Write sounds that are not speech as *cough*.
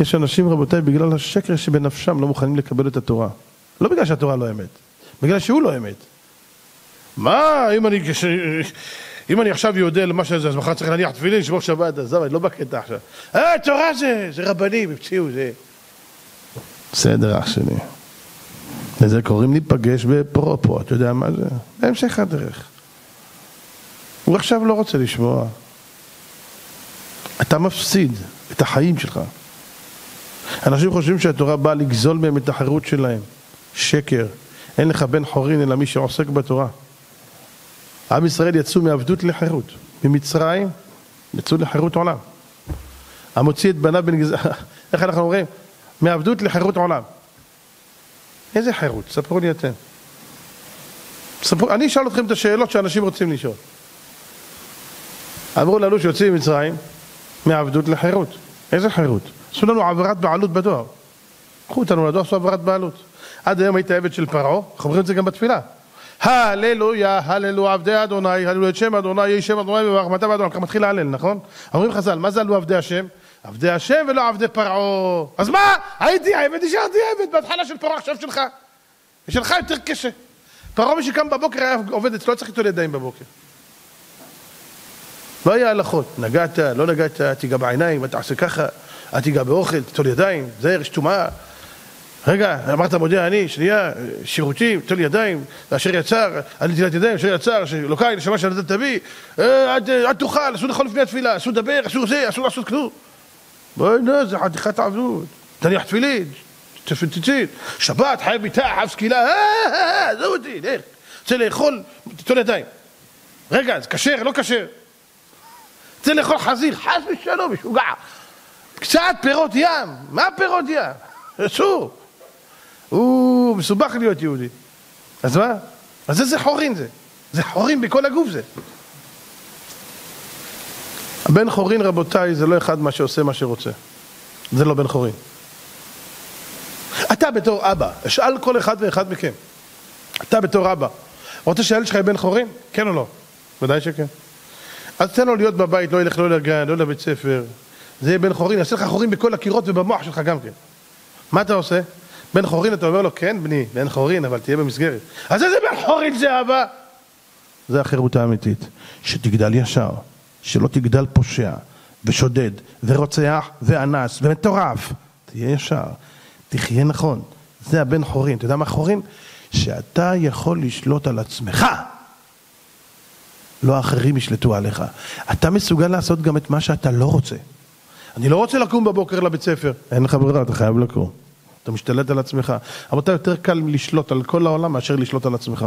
יש אנשים, רבותיי, בגלל השקר שבנפשם לא מוכנים לקבל את התורה. לא בגלל שהתורה לא אמת, בגלל שהוא לא אמת. מה, אם אני, כש... אם אני עכשיו יודע למה שזה, אז מחר צריך להניח תפילין, לשמור שבת, עזוב, אני לא בקטע עכשיו. אה, תורה זה, זה רבנים, המציאו, זה... בסדר, אח שלי. לזה קוראים להיפגש בפרופו, אתה יודע מה זה? בהמשך הדרך. הוא עכשיו לא רוצה לשמוע. אתה מפסיד את החיים שלך. אנשים חושבים שהתורה באה לגזול מהם את החירות שלהם. שקר. אין לך בן חורין אלא מי שעוסק בתורה. עם ישראל יצאו מעבדות לחירות. ממצרים יצאו לחירות עולם. המוציא את בניו בן גז... *laughs* איך אנחנו אומרים? מעבדות לחירות עולם. איזה חירות? ספרו לי אתם. ספרו... אני אשאל אתכם את השאלות שאנשים רוצים לשאול. אמרו לנו שיוצאים ממצרים מעבדות לחירות. איזה חירות? עשו לנו העברת בעלות בדואר. קחו אותנו לדואר, עשו העברת בעלות. עד היום היית עבד של פרעה, אנחנו אומרים את זה גם בתפילה. הללויה, הללו עבדי אדוני, הללו את שם אדוני, יהי שם אדוני וברחמתה ואדוני. ככה מתחיל להלל, נכון? אומרים חז"ל, מה זה הלו עבדי השם? עבדי השם ולא עבדי פרעה. אז מה? הייתי עבד, נשארתי עבד, בהתחלה של פרעה עכשיו שלך. ושלך יותר קשה. פרעה מי שקם בבוקר היה עובד אצלו, לא צריך איתו לידיים בבוקר. לא היה הלכות, נגעת, לא נגעת, תיגע בעיניים, אתה עושה ככה, אל תיגע באוכל, תיטול ידיים, זה יש טומאה. רגע, אמרת מודה אני, שנייה, שירותים, תל ידיים, אשר יצר, על נטילת ידיים, אשר יצר, שאלוקיי, נשמה של נתת תביא, אה, אל תאכל, אסור לאכול לפני התפילה, אסור לדבר, אסור זה, אסור לעשות כלום. בואי נו, זה חתיכת עבדות. תניח תפילין, תפציצית, שבת, חייב מיטה, חייב סקילה, אה, עזוב אותי, לך. רוצה לאכול, תיטול ידיים. רגע, זה כשר, לא כשר. רוצה לאכול חזיר, חס ושלום, משוגע. קצת פירות ים, מה פירות ים? אסור. הוא מסובך להיות יהודי. אז מה? אז איזה חורין זה? זה חורין בכל הגוף זה. הבן חורין, רבותיי, זה לא אחד מה שעושה מה שרוצה. זה לא בן חורין. אתה בתור אבא, אשאל כל אחד ואחד מכם. אתה בתור אבא, רוצה שהילד שלך יהיה בן חורין? כן או לא? ודאי שכן. אז תן לו להיות בבית, לא ילך לא לגן, לא לבית ספר. זה יהיה בן חורין, יעשה לך חורים בכל הקירות ובמוח שלך גם כן. מה אתה עושה? בן חורין, אתה אומר לו, כן בני, בן חורין, אבל תהיה במסגרת. אז איזה בן חורין זה אבא? זה החירות האמיתית, שתגדל ישר, שלא תגדל פושע, ושודד, ורוצח, ואנס, ומטורף. תהיה ישר, תחיה נכון. זה הבן חורין. אתה יודע מה חורין? שאתה יכול לשלוט על עצמך. לא האחרים ישלטו עליך. אתה מסוגל לעשות גם את מה שאתה לא רוצה. אני לא רוצה לקום בבוקר לבית ספר. אין לך ברירה, אתה חייב לקום. אתה משתלט על עצמך. אבל אתה יותר קל לשלוט על כל העולם מאשר לשלוט על עצמך.